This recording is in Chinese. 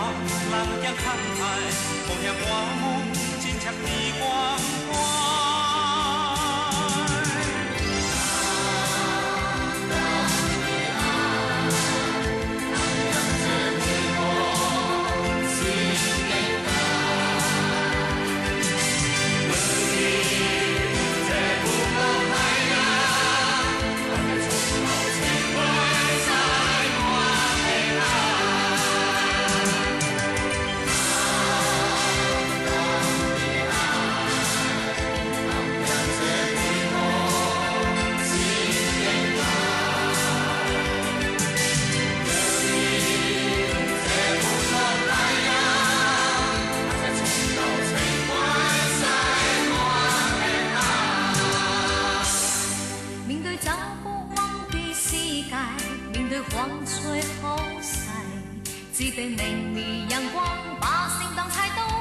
人ลั่งยางข้的光ซ้ 风吹好细，只被明媚阳光把圣诞带到。